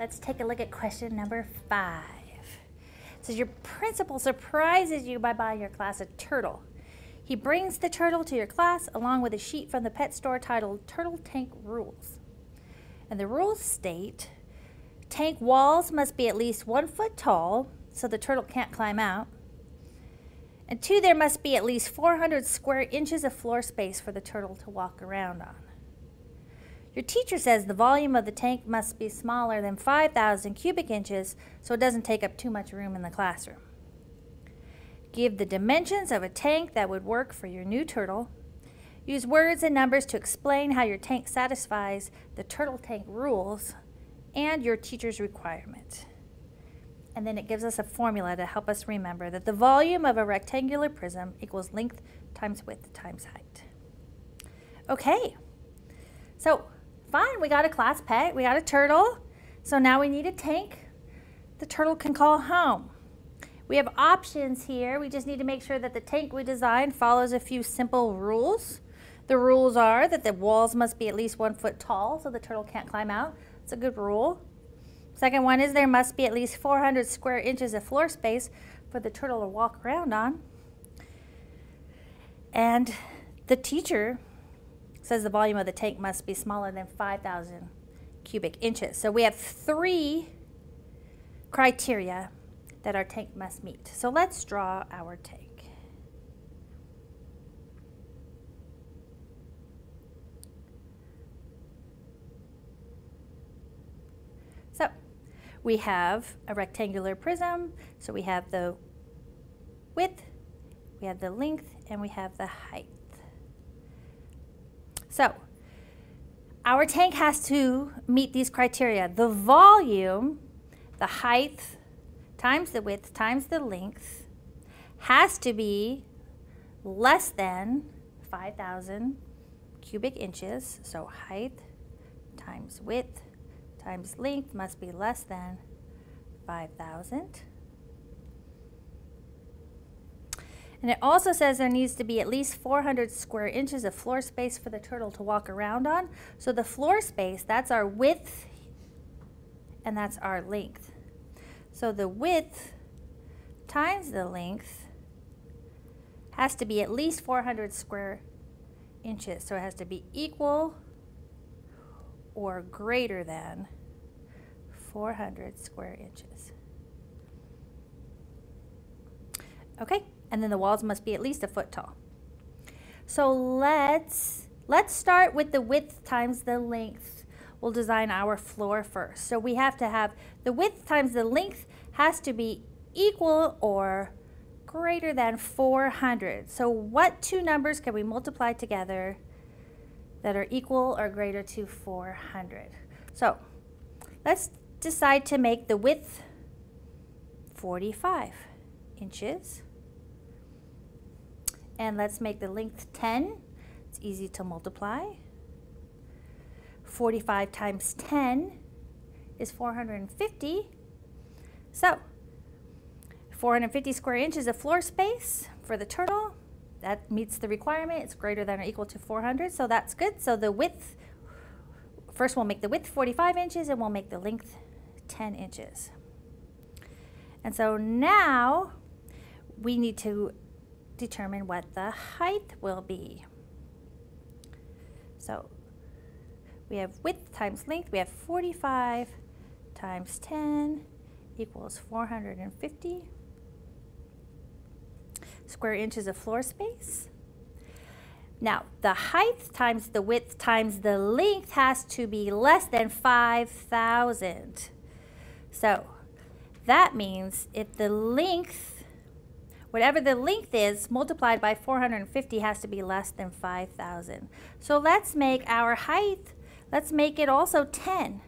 Let's take a look at question number five. It says your principal surprises you by buying your class a turtle. He brings the turtle to your class along with a sheet from the pet store titled Turtle Tank Rules. And the rules state tank walls must be at least one foot tall so the turtle can't climb out. And two, there must be at least 400 square inches of floor space for the turtle to walk around on. Your teacher says the volume of the tank must be smaller than 5,000 cubic inches so it doesn't take up too much room in the classroom. Give the dimensions of a tank that would work for your new turtle. Use words and numbers to explain how your tank satisfies the turtle tank rules and your teacher's requirement. And then it gives us a formula to help us remember that the volume of a rectangular prism equals length times width times height. Okay, so Fine, we got a class pet, we got a turtle. So now we need a tank the turtle can call home. We have options here. We just need to make sure that the tank we designed follows a few simple rules. The rules are that the walls must be at least one foot tall so the turtle can't climb out. It's a good rule. Second one is there must be at least 400 square inches of floor space for the turtle to walk around on. And the teacher says the volume of the tank must be smaller than 5,000 cubic inches. So we have three criteria that our tank must meet. So let's draw our tank. So we have a rectangular prism. So we have the width, we have the length, and we have the height. So our tank has to meet these criteria. The volume, the height times the width times the length has to be less than 5,000 cubic inches. So height times width times length must be less than 5,000. And it also says there needs to be at least 400 square inches of floor space for the turtle to walk around on. So the floor space, that's our width and that's our length. So the width times the length has to be at least 400 square inches. So it has to be equal or greater than 400 square inches. Okay and then the walls must be at least a foot tall. So let's, let's start with the width times the length. We'll design our floor first. So we have to have the width times the length has to be equal or greater than 400. So what two numbers can we multiply together that are equal or greater to 400? So let's decide to make the width 45 inches and let's make the length 10. It's easy to multiply. 45 times 10 is 450. So 450 square inches of floor space for the turtle. That meets the requirement. It's greater than or equal to 400, so that's good. So the width, first we'll make the width 45 inches and we'll make the length 10 inches. And so now we need to determine what the height will be. So we have width times length. We have 45 times 10 equals 450 square inches of floor space. Now, the height times the width times the length has to be less than 5,000. So that means if the length Whatever the length is multiplied by 450 has to be less than 5,000. So let's make our height, let's make it also 10.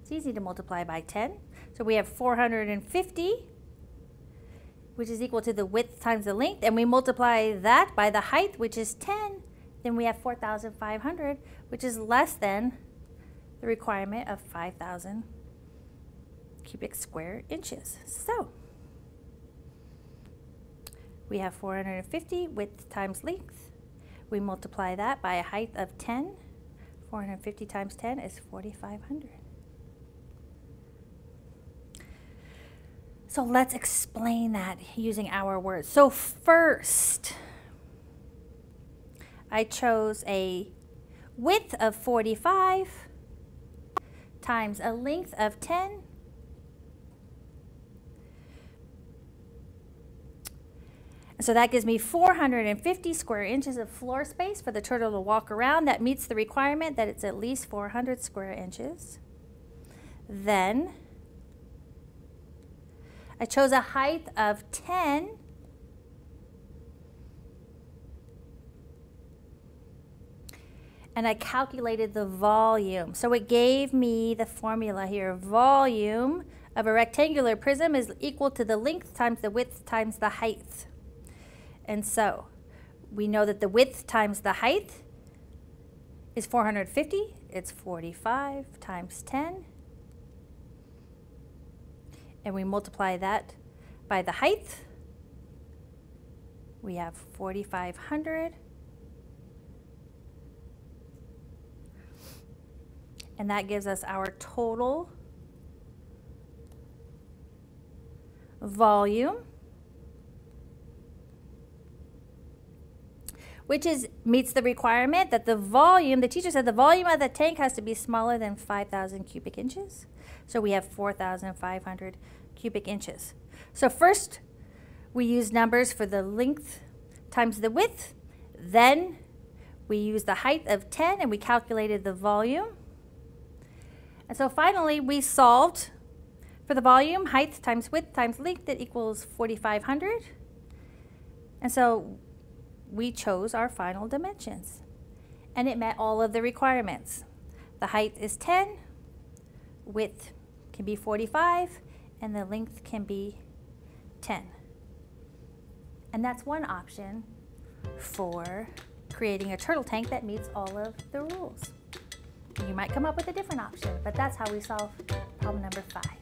It's easy to multiply by 10. So we have 450, which is equal to the width times the length, and we multiply that by the height, which is 10. Then we have 4,500, which is less than the requirement of 5,000 cubic square inches. So we have 450 width times length. We multiply that by a height of 10. 450 times 10 is 4,500. So let's explain that using our words. So first, I chose a width of 45 times a length of 10 so that gives me 450 square inches of floor space for the turtle to walk around. That meets the requirement that it's at least 400 square inches. Then I chose a height of 10 and I calculated the volume. So it gave me the formula here. Volume of a rectangular prism is equal to the length times the width times the height. And so we know that the width times the height is 450. It's 45 times 10. And we multiply that by the height. We have 4,500. And that gives us our total volume. Which is meets the requirement that the volume, the teacher said the volume of the tank has to be smaller than 5,000 cubic inches. So we have 4,500 cubic inches. So first, we use numbers for the length times the width. Then we use the height of 10 and we calculated the volume. And so finally, we solved for the volume, height times width times length, that equals 4,500. And so we chose our final dimensions. And it met all of the requirements. The height is 10, width can be 45, and the length can be 10. And that's one option for creating a turtle tank that meets all of the rules. You might come up with a different option, but that's how we solve problem number five.